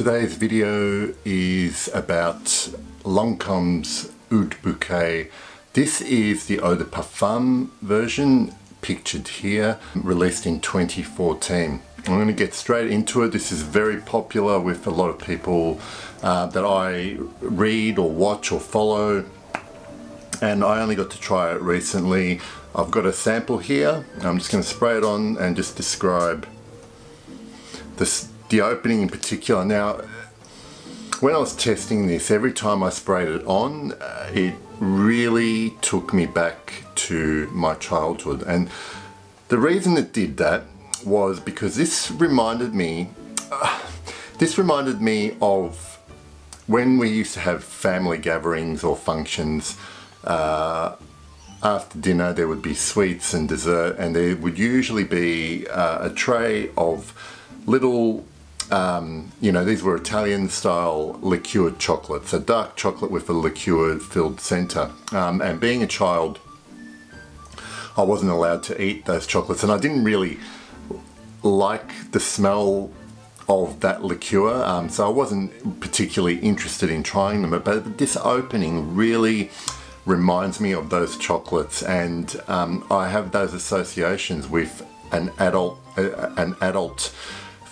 Today's video is about Lancome's Oud Bouquet. This is the Eau de Parfum version pictured here, released in 2014. I'm going to get straight into it. This is very popular with a lot of people uh, that I read or watch or follow and I only got to try it recently. I've got a sample here. I'm just going to spray it on and just describe this, the opening in particular. Now, when I was testing this, every time I sprayed it on, uh, it really took me back to my childhood. And the reason it did that was because this reminded me, uh, this reminded me of when we used to have family gatherings or functions uh, after dinner there would be sweets and dessert and there would usually be uh, a tray of little um, you know these were Italian style liqueured chocolates a dark chocolate with a liqueur filled center. Um, and being a child I wasn't allowed to eat those chocolates and I didn't really like the smell of that liqueur um, so I wasn't particularly interested in trying them but this opening really reminds me of those chocolates and um, I have those associations with an adult uh, an adult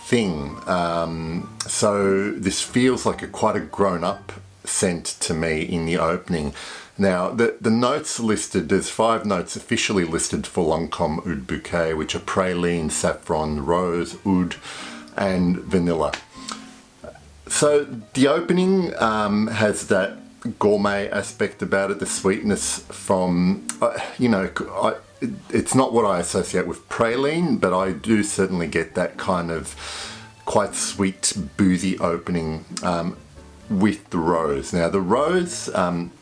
thing. Um, so this feels like a quite a grown-up scent to me in the opening. Now the, the notes listed there's five notes officially listed for Lancome Oud Bouquet which are praline, saffron, rose, oud and vanilla. So the opening um, has that gourmet aspect about it, the sweetness from, uh, you know, I, it's not what I associate with praline, but I do certainly get that kind of quite sweet, boozy opening um, with the rose. Now the rose, um,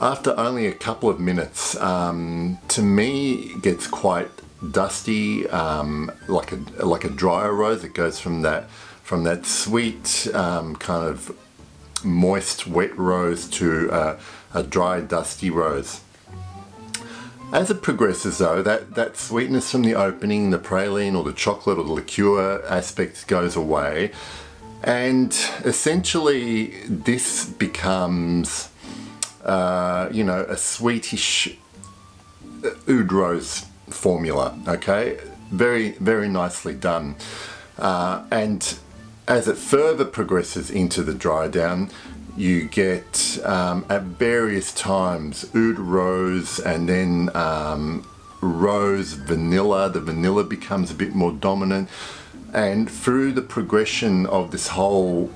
after only a couple of minutes, um, to me gets quite dusty, um, like a like a drier rose. It goes from that from that sweet um, kind of moist wet rose to uh, a dry dusty rose. As it progresses though, that, that sweetness from the opening, the praline or the chocolate or the liqueur aspect goes away. And essentially this becomes uh, you know a sweetish oud rose formula okay? Very very nicely done. Uh, and as it further progresses into the dry down, you get um, at various times oud rose and then um, rose vanilla. The vanilla becomes a bit more dominant and through the progression of this whole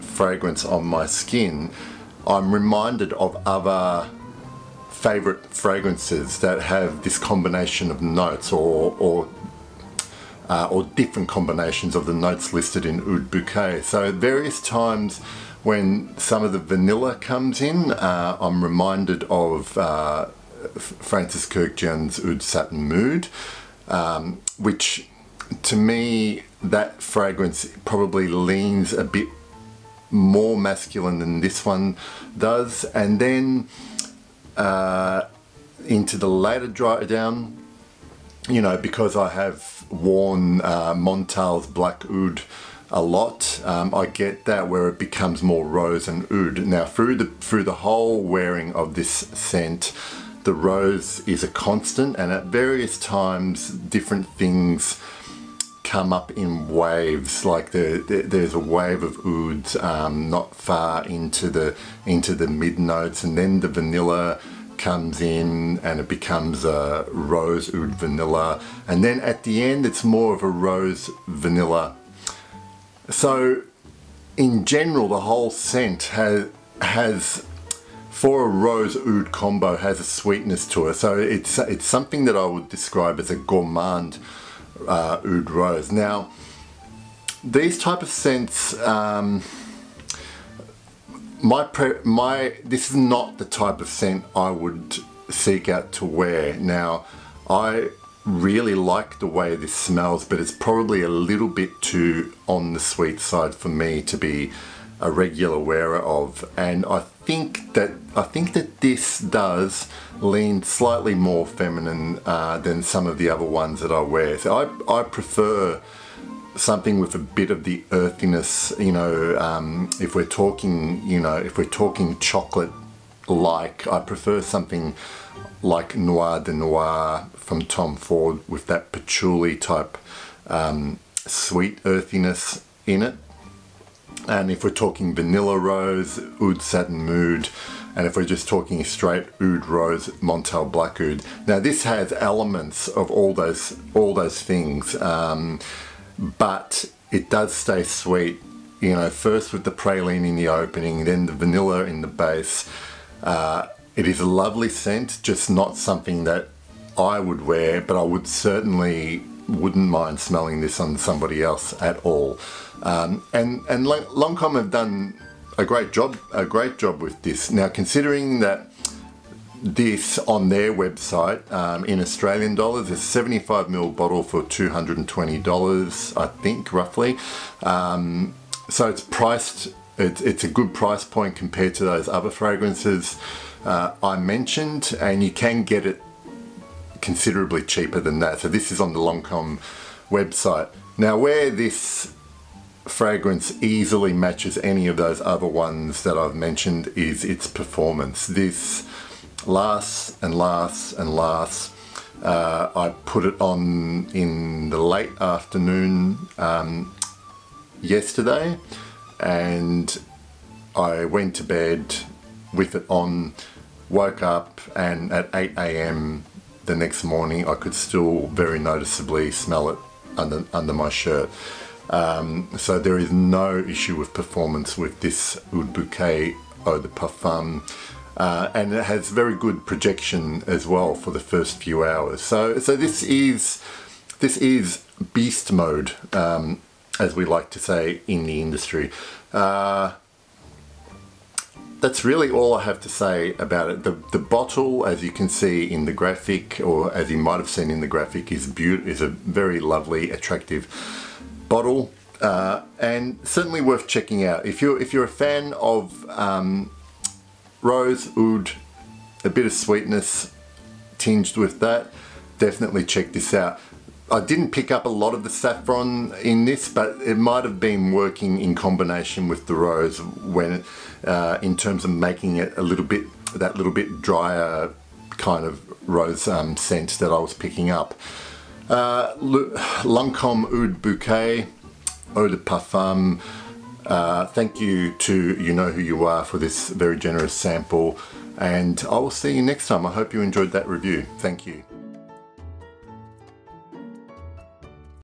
fragrance on my skin, I'm reminded of other favorite fragrances that have this combination of notes or, or uh, or different combinations of the notes listed in Oud Bouquet. So at various times when some of the vanilla comes in, uh, I'm reminded of uh, Francis Kurkdjian's Oud Satin Mood, um, which to me that fragrance probably leans a bit more masculine than this one does. And then uh, into the later dry down you know, because I have worn uh, Montale's Black Oud a lot, um, I get that where it becomes more rose and oud. Now through the, through the whole wearing of this scent, the rose is a constant and at various times different things come up in waves. Like the, the, there's a wave of ouds um, not far into the into the mid notes and then the vanilla comes in and it becomes a rose oud vanilla. And then at the end it's more of a rose vanilla so in general the whole scent has has for a rose oud combo has a sweetness to it so it's it's something that I would describe as a gourmand uh, oud rose now these type of scents um, my my this is not the type of scent I would seek out to wear. Now, I really like the way this smells, but it's probably a little bit too on the sweet side for me to be a regular wearer of. And I think that I think that this does lean slightly more feminine uh, than some of the other ones that I wear. So I, I prefer something with a bit of the earthiness, you know, um, if we're talking, you know, if we're talking chocolate like, I prefer something like Noir de Noir from Tom Ford with that patchouli type um, sweet earthiness in it. And if we're talking vanilla rose, oud satin mood, and if we're just talking straight oud rose Montale black oud. Now this has elements of all those all those things, um, but it does stay sweet. You know, first with the praline in the opening, then the vanilla in the base. Uh, it is a lovely scent, just not something that I would wear, but I would certainly wouldn't mind smelling this on somebody else at all. Um, and and Lancome have done a great job, a great job with this. Now, considering that this on their website um, in Australian dollars is 75 ml bottle for $220, I think, roughly. Um, so it's priced, it's, it's a good price point compared to those other fragrances uh, I mentioned, and you can get it considerably cheaper than that. So this is on the Lancome website. Now where this fragrance easily matches any of those other ones that I've mentioned is its performance. This lasts and lasts and lasts. Uh, I put it on in the late afternoon um, yesterday and I went to bed with it on, woke up and at 8 a.m. the next morning I could still very noticeably smell it under, under my shirt. Um, so there is no issue with performance with this Oud Bouquet Eau de Parfum. Uh, and it has very good projection as well for the first few hours. So, so this is this is beast mode, um, as we like to say in the industry. Uh, that's really all I have to say about it. The, the bottle, as you can see in the graphic, or as you might have seen in the graphic, is, is a very lovely, attractive bottle uh, and certainly worth checking out. If you're, if you're a fan of um, rose, oud, a bit of sweetness tinged with that, definitely check this out. I didn't pick up a lot of the saffron in this, but it might have been working in combination with the rose when, uh, in terms of making it a little bit, that little bit drier kind of rose um, scent that I was picking up. Uh, Lancome Oud Bouquet, Eau de Parfum. Uh, thank you to You Know Who You Are for this very generous sample and I will see you next time. I hope you enjoyed that review. Thank you.